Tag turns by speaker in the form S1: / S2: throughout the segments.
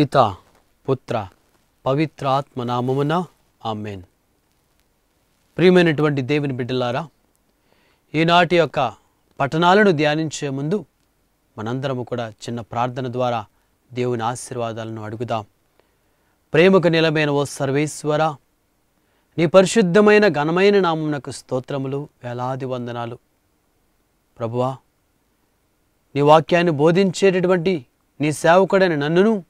S1: పిత పుత్ర పవిత్రాత్మ నామమున ఆమెన్. ప్రియమైనటువంటి దేవుని బిడ్డలారా ఈనాటి యొక్క పఠనాలను ధ్యానించే ముందు మనందరము కూడా చిన్న ప్రార్థన ద్వారా దేవుని ఆశీర్వాదాలను అడుగుదాం. ప్రేమకు నిలమైన ఓ సర్వేశ్వర నీ పరిశుద్ధమైన ఘనమైన నామమునకు స్తోత్రములు వేలాది వందనాలు. ప్రభువా నీ వాక్యాన్ని బోధించేటటువంటి నీ సేవకుడైన నన్నును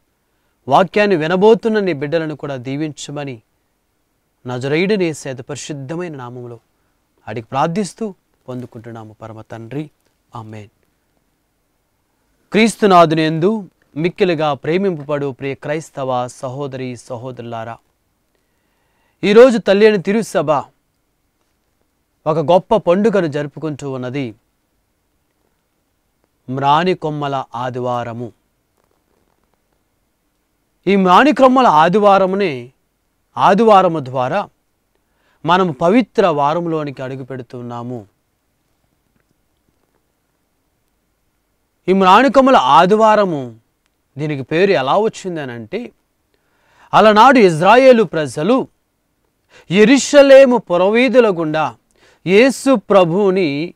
S1: వాక్యాన్ని వినబోతున్న నీ బిడ్డలను కూడా దీవించమని నజరైడు సేత సేద పరిశుద్ధమైన నామములో అడిగి ప్రార్థిస్తూ పొందుకుంటున్నాము. పరమ తండ్రి ఆమెన్. క్రీస్తునాథునేందు మిక్కిలుగా ప్రేమింపబడు ప్రియ క్రైస్తవ సహోదరి సహోదరులారా ఈరోజు తల్లిని తిరుసభ ఒక గొప్ప పండుగను జరుపుకుంటూ ఉన్నది. మ్రాని కొమ్మల ఆదివారము. ఈ మాణిక్రమ్మల ఆదివారమునే ఆదివారము ద్వారా మనం పవిత్ర వారంలోనికి అడుగు పెడుతున్నాము. ఈ మ్రాణికొమ్మల ఆదివారము దీనికి పేరు ఎలా వచ్చిందనంటే అలనాడు ఇజ్రాయేలు ప్రజలు ఎరిషలేము పురవీధుల గుండా యేసు ప్రభువుని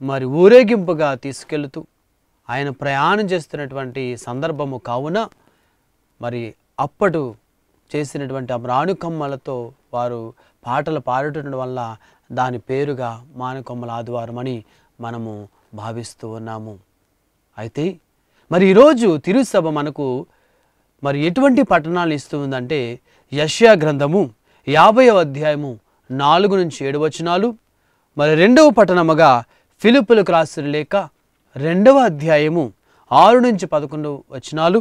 S1: మరి ఊరేగింపుగా తీసుకెళుతూ ఆయన ప్రయాణం చేస్తున్నటువంటి సందర్భము కావున మరి అప్పటు చేసినటువంటి ఆ మ్రాణుకొమ్మలతో వారు పాటలు పాడటం వల్ల దాని పేరుగా మానుకొమ్మల ఆదివారం అని మనము భావిస్తూ ఉన్నాము. అయితే మరి ఈరోజు తిరుసభ మనకు మరి ఎటువంటి పట్టణాలు ఇస్తూ ఉందంటే యష్యా గ్రంథము యాభైవ అధ్యాయము నాలుగు నుంచి ఏడు వచనాలు మరి రెండవ పట్టణముగా ఫిలిపులకు రాసిన లేక రెండవ అధ్యాయము ఆరు నుంచి పదకొండు వచనాలు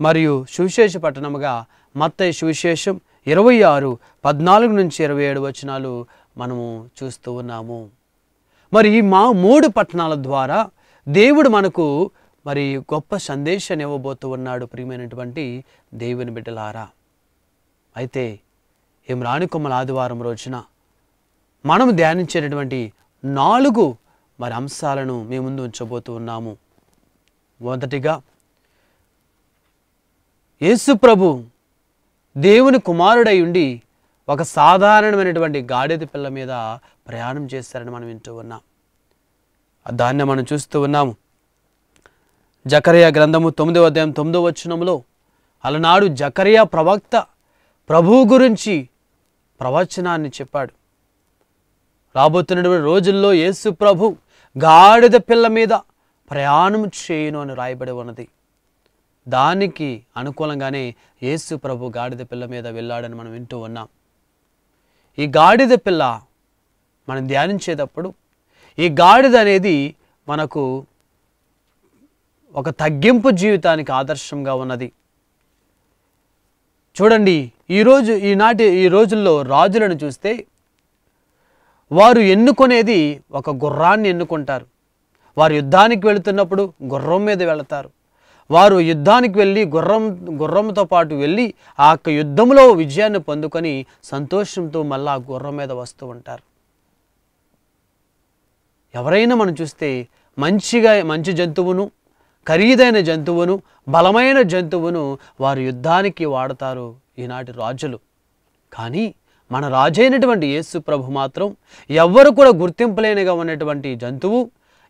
S1: మరియు సువిశేష పట్టణముగా మత్తయి సువిశేషం ఇరవై ఆరు పద్నాలుగు నుంచి ఇరవై ఏడు వచనాలు మనము చూస్తూ ఉన్నాము. మరి ఈ మా మూడు పట్టణాల ద్వారా దేవుడు మనకు మరి గొప్ప సందేశాన్ని ఇవ్వబోతూ ఉన్నాడు ప్రియమైనటువంటి దేవుని బిడ్డలారా. అయితే ఏం రాణికొమ్మల ఆదివారం రోజున మనం ధ్యానించేటటువంటి నాలుగు మరి అంశాలను మీ ముందు ఉంచబోతూ ఉన్నాము. మొదటిగా యేసు ప్రభు దేవుని కుమారుడై ఉండి ఒక సాధారణమైనటువంటి గాడిద పిల్ల మీద ప్రయాణం చేశారని మనం వింటూ ఉన్నాం. దాన్ని మనం చూస్తూ ఉన్నాము. జకరియా గ్రంథము తొమ్మిదవ అధ్యాయం తొమ్మిదవ వచనంలో అలనాడు జకరియా ప్రవక్త ప్రభువు గురించి ప్రవచనాన్ని చెప్పాడు. రాబోతున్నటువంటి రోజుల్లో యేసు ప్రభు గాడిద పిల్ల మీద ప్రయాణం చేయను అని రాయబడి ఉన్నది. దానికి అనుకూలంగానే యేసు ప్రభు గాడిద పిల్ల మీద వెళ్ళాడని మనం వింటూ ఉన్నాం. ఈ గాడిద పిల్ల మనం ధ్యానించేటప్పుడు ఈ గాడిద అనేది మనకు ఒక తగ్గింపు జీవితానికి ఆదర్శంగా ఉన్నది. చూడండి ఈరోజు ఈనాటి ఈ రోజుల్లో రాజులను చూస్తే వారు ఎన్నుకునేది ఒక గుర్రాన్ని ఎన్నుకుంటారు. వారు యుద్ధానికి వెళుతున్నప్పుడు గుర్రం మీద వెళతారు. వారు యుద్ధానికి వెళ్ళి గుర్రం గుర్రంతో పాటు వెళ్ళి ఆ యొక్క యుద్ధంలో విజయాన్ని పొందుకొని సంతోషంతో మళ్ళా ఆ గుర్రం మీద వస్తూ ఉంటారు. ఎవరైనా మనం చూస్తే మంచిగా మంచి జంతువును ఖరీదైన జంతువును బలమైన జంతువును వారు యుద్ధానికి వాడతారు ఈనాటి రాజులు. కానీ మన రాజైనటువంటి యేసు ప్రభు మాత్రం ఎవ్వరు కూడా గుర్తింపలేనిగా ఉన్నటువంటి జంతువు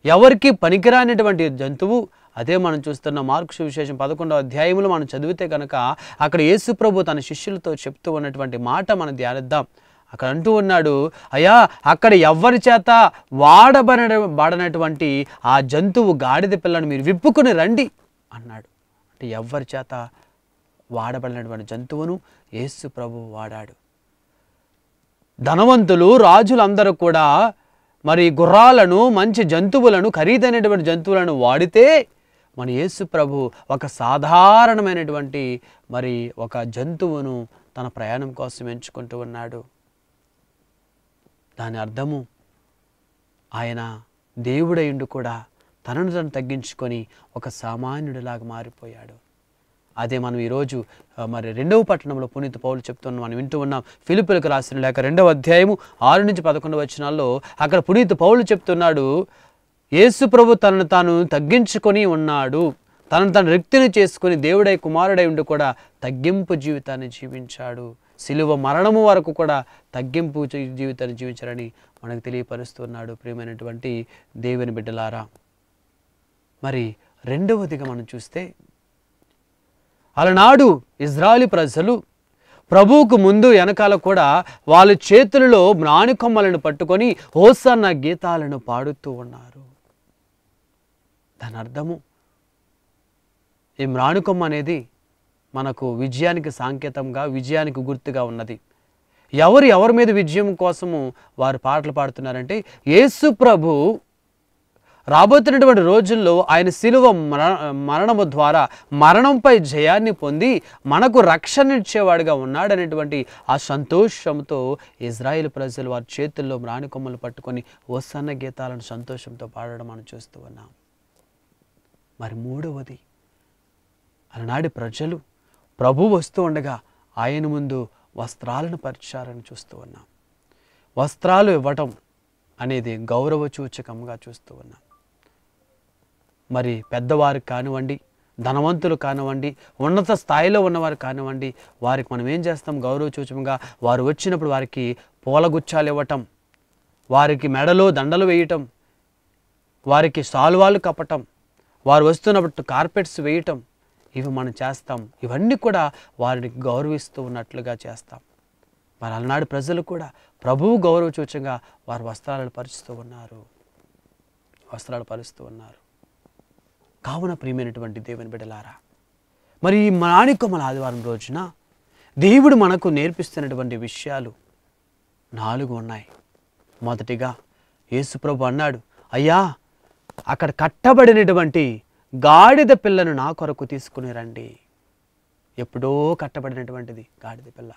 S1: ఎవరికి పనికిరానిటువంటి జంతువు అదే మనం చూస్తున్న మార్క్స్ విశేషం పదకొండవ అధ్యాయంలో మనం చదివితే కనుక అక్కడ యేసుప్రభు తన శిష్యులతో చెప్తూ ఉన్నటువంటి మాట మనం ధ్యానిద్దాం. అక్కడ అంటూ ఉన్నాడు అయ్యా అక్కడ ఎవ్వరి చేత వాడబడిన వాడనటువంటి ఆ జంతువు గాడిద పిల్లను మీరు విప్పుకుని రండి అన్నాడు. అంటే ఎవ్వరి చేత వాడబడినటువంటి జంతువును యేసు ప్రభు వాడాడు. ధనవంతులు రాజులందరూ కూడా మరి గుర్రాలను మంచి జంతువులను ఖరీదైనటువంటి జంతువులను వాడితే మన యేసు ప్రభు ఒక సాధారణమైనటువంటి మరి ఒక జంతువును తన ప్రయాణం కోసం ఎంచుకుంటూ ఉన్నాడు. దాని అర్థము ఆయన దేవుడయుండు కూడా తనను తను తగ్గించుకొని ఒక సామాన్యుడిలాగా మారిపోయాడు. అదే మనం ఈరోజు మరి రెండవ పట్టణంలో పునీత పౌలు చెప్తున్నాం మనం వింటూ ఉన్నాం. ఫిలిపులకు రాసిన లేక రెండవ అధ్యాయము ఆరు నుంచి పదకొండు వచ్చినాల్లో అక్కడ పునీత పౌలు చెప్తున్నాడు యేసు ప్రభు తనను తాను తగ్గించుకొని ఉన్నాడు. తనను తను రిక్తిని చేసుకుని దేవుడై కుమారుడై ఉండి కూడా తగ్గింపు జీవితాన్ని జీవించాడు. సిలువ మరణము వరకు కూడా తగ్గింపు జీవితాన్ని జీవించారని మనకు తెలియపరుస్తున్నాడు ప్రియమైనటువంటి దేవుని బిడ్డలారా. మరి రెండవదిగా మనం చూస్తే అలనాడు ఇజ్రాయలి ప్రజలు ప్రభువుకు ముందు వెనకాల కూడా వాళ్ళ చేతులలో నాణికొమ్మలను పట్టుకొని హోసన్న గీతాలను పాడుతూ ఉన్నారు. దాని అర్థము ఈ మ్రాణికొమ్మ అనేది మనకు విజయానికి సాంకేతంగా విజయానికి గుర్తుగా ఉన్నది. ఎవరు ఎవరి మీద విజయం కోసము వారు పాటలు పాడుతున్నారంటే యేసు ప్రభు రాబోతున్నటువంటి రోజుల్లో ఆయన శిలువ మర మరణము ద్వారా మరణంపై జయాన్ని పొంది మనకు రక్షణ ఇచ్చేవాడుగా ఉన్నాడనేటువంటి ఆ సంతోషంతో ఇజ్రాయిల్ ప్రజలు వారి చేతుల్లో మ్రాణికొమ్మలు పట్టుకొని ఓసన్న గీతాలను సంతోషంతో పాడడం మనం చూస్తూ ఉన్నాం. మరి మూడవది అలనాడి ప్రజలు ప్రభు వస్తూ ఉండగా ఆయన ముందు వస్త్రాలను పరిచారని చూస్తూ ఉన్నాం. వస్త్రాలు ఇవ్వటం అనేది గౌరవ సూచకంగా చూస్తూ ఉన్నాం. మరి పెద్దవారికి కానివ్వండి ధనవంతులు కానివ్వండి ఉన్నత స్థాయిలో ఉన్నవారు కానివ్వండి వారికి మనం ఏం చేస్తాం? గౌరవ సూచకంగా వారు వచ్చినప్పుడు వారికి పూలగుచ్చాలు ఇవ్వటం వారికి మెడలో దండలు వేయటం వారికి సాల్వాలు కప్పటం వారు వస్తున్నప్పుడు కార్పెట్స్ వేయటం ఇవి మనం చేస్తాం. ఇవన్నీ కూడా వారిని గౌరవిస్తూ ఉన్నట్లుగా చేస్తాం. మరి అలనాడు ప్రజలు కూడా ప్రభువు గౌరవ సూచంగా వారు వస్త్రాలను పరుస్తూ ఉన్నారు. వస్త్రాలు పరుస్తూ ఉన్నారు. కావున ప్రియమైనటువంటి దేవుని బిడ్డలారా మరి ఈ మాణిక్యమల ఆదివారం రోజున దేవుడు మనకు నేర్పిస్తున్నటువంటి విషయాలు నాలుగు ఉన్నాయి. మొదటిగా యేసుప్రభు అన్నాడు అయ్యా అక్కడ కట్టబడినటువంటి గాడిద పిల్లను నా కొరకు తీసుకుని రండి. ఎప్పుడో కట్టబడినటువంటిది గాడిద పిల్ల.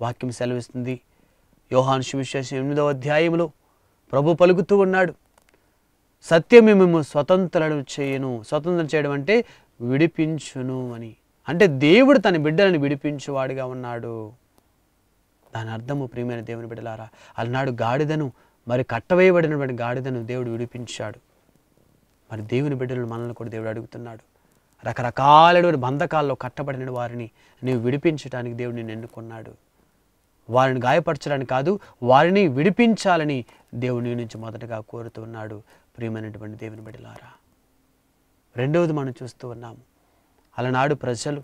S1: వాక్యం సెలవిస్తుంది. యోహాను సువిశేషం ఎనిమిదవ అధ్యాయంలో ప్రభు పలుకుతూ ఉన్నాడు. సత్యమే మేము స్వతంత్రులను చేయను. స్వతంత్రం చేయడం అంటే విడిపించును అని. అంటే దేవుడు తన బిడ్డలను విడిపించువాడిగా ఉన్నాడు. దాని అర్థము ప్రియమైన దేవుని బిడ్డలారా అలనాడు గాడిదను మరి కట్టవేయబడినటువంటి గాడిదను దేవుడు విడిపించాడు. మరి దేవుని బిడ్డలను మనల్ని కూడా దేవుడు అడుగుతున్నాడు. రకరకాలైన బంధకాల్లో కట్టబడిన వారిని నీవు విడిపించడానికి దేవుడు నిన్ను ఎన్నుకున్నాడు. వారిని గాయపరచడానికి కాదు వారిని విడిపించాలని దేవుని నుంచి మొదటగా కోరుతున్నాడు. ప్రియమైనటువంటి దేవుని బిడ్డలారా రెండవది మనం చూస్తూ ఉన్నాము అలనాడు ప్రజలు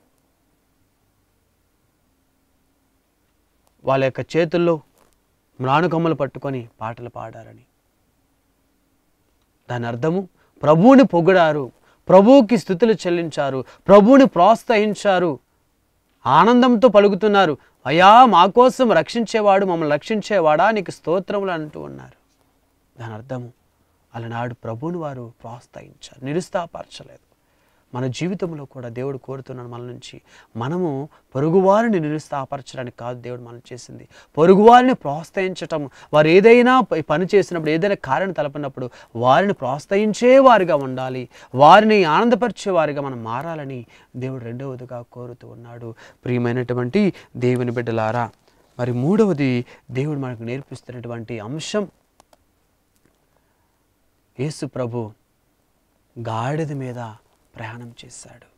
S1: వాళ్ళ యొక్క చేతుల్లో మ్రాణుకమ్మలు పట్టుకొని పాటలు పాడారని. దాని అర్థము ప్రభువుని పొగిడారు ప్రభువుకి స్థుతులు చెల్లించారు ప్రభువుని ప్రోత్సహించారు ఆనందంతో పలుకుతున్నారు. అయ్యా మా కోసం రక్షించేవాడు మమ్మల్ని రక్షించేవాడా నీకు స్తోత్రములు అంటూ ఉన్నారు. దాని అర్థము అలనాడు ప్రభువుని వారు ప్రోత్సహించారు నిరుస్తాపరచలేదు మన జీవితంలో కూడా దేవుడు కోరుతున్నాడు మన నుంచి మనము పొరుగువారిని నిరుస్తాపరచడానికి కాదు దేవుడు మనం చేసింది. పొరుగువారిని ప్రోత్సహించటం వారు ఏదైనా పని చేసినప్పుడు ఏదైనా కార్యం తలపినప్పుడు వారిని ప్రోత్సహించే వారిగా ఉండాలి. వారిని ఆనందపరిచే వారిగా మనం మారాలని దేవుడు రెండవదిగా కోరుతూ ఉన్నాడు. ప్రియమైనటువంటి దేవుని బిడ్డలారా మరి మూడవది దేవుడు మనకు నేర్పిస్తున్నటువంటి అంశం. యేసు ప్రభు గాడిద మీద ప్రయాణం చేశాడు.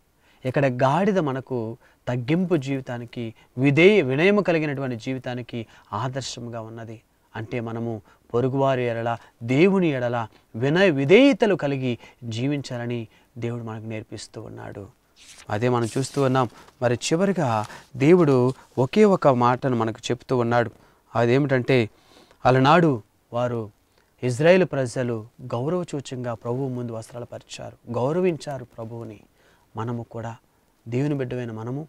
S1: ఇక్కడ గాడిద మనకు తగ్గింపు జీవితానికి విధేయ వినయము కలిగినటువంటి జీవితానికి ఆదర్శంగా ఉన్నది. అంటే మనము పొరుగువారి ఎడల దేవుని ఎడల వినయ విధేయతలు కలిగి జీవించాలని దేవుడు మనకు నేర్పిస్తూ ఉన్నాడు. అదే మనం చూస్తూ ఉన్నాం. మరి చివరిగా దేవుడు ఒకే ఒక మాటను మనకు చెప్తూ ఉన్నాడు. అదేమిటంటే అలనాడు వారు ఇజ్రాయేల్ ప్రజలు గౌరవచూచంగా ప్రభువు ముందు వస్త్రాలు పరిచారు. గౌరవించారు ప్రభువుని. మనము కూడా దేవుని బిడ్డమైన మనము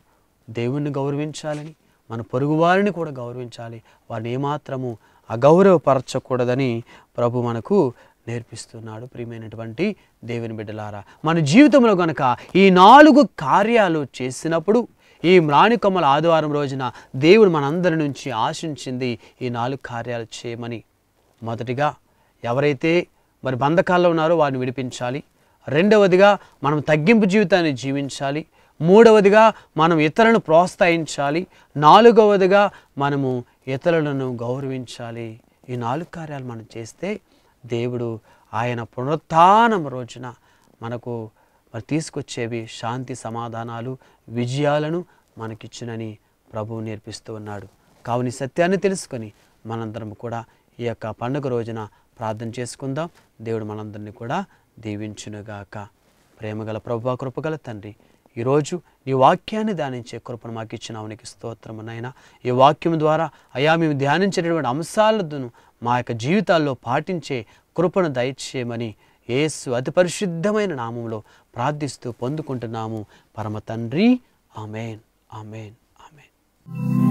S1: దేవుణ్ణి గౌరవించాలని మన పొరుగువారిని కూడా గౌరవించాలి. వారిని ఏమాత్రము అగౌరవపరచకూడదని ప్రభు మనకు నేర్పిస్తున్నాడు ప్రియమైనటువంటి దేవుని బిడ్డలారా. మన జీవితంలో గనక ఈ నాలుగు కార్యాలు చేసినప్పుడు ఈ మ్రాణికొమ్మల ఆదివారం రోజున దేవుడు మనందరి నుంచి ఆశించింది ఈ నాలుగు కార్యాలు చేయమని. మొదటిగా ఎవరైతే మరి బంధకాల్లో ఉన్నారో వారిని విడిపించాలి. రెండవదిగా మనం తగ్గింపు జీవితాన్ని జీవించాలి. మూడవదిగా మనం ఇతరులను ప్రోత్సహించాలి. నాలుగవదిగా మనము ఇతరులను గౌరవించాలి. ఈ నాలుగు కార్యాలు మనం చేస్తే దేవుడు ఆయన పునరుత్నం రోజున మనకు మరి తీసుకొచ్చేవి శాంతి సమాధానాలు విజయాలను మనకిచ్చునని ప్రభువు నేర్పిస్తూ ఉన్నాడు. కావున సత్యాన్ని తెలుసుకొని మనందరం కూడా ఈ యొక్క పండుగ రోజున ప్రార్థన చేసుకుందాం. దేవుడు మనందరినీ కూడా దీవించునుగాక. ప్రేమగల ప్రభా కృపగల తండ్రి ఈరోజు నీ వాక్యాన్ని ధ్యానించే కృపను మాకు ఇచ్చిన నీకు స్తోత్రము నాయన. ఈ వాక్యం ద్వారా అయా మేము ధ్యానించేటటువంటి అంశాలను మా యొక్క జీవితాల్లో పాటించే కృపను దయచేయమని ఏసు అతి పరిశుద్ధమైన నామంలో ప్రార్థిస్తూ పొందుకుంటున్నాము. పరమ తండ్రి ఆమెన్ ఆమెన్ ఆమెన్.